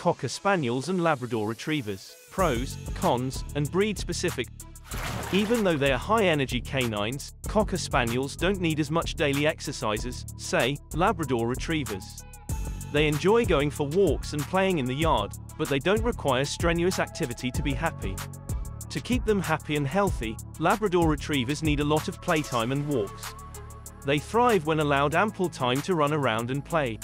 Cocker Spaniels and Labrador Retrievers. Pros, cons, and breed specific. Even though they are high-energy canines, Cocker Spaniels don't need as much daily exercise, say, Labrador Retrievers. They enjoy going for walks and playing in the yard, but they don't require strenuous activity to be happy. To keep them happy and healthy, Labrador Retrievers need a lot of playtime and walks. They thrive when allowed ample time to run around and play.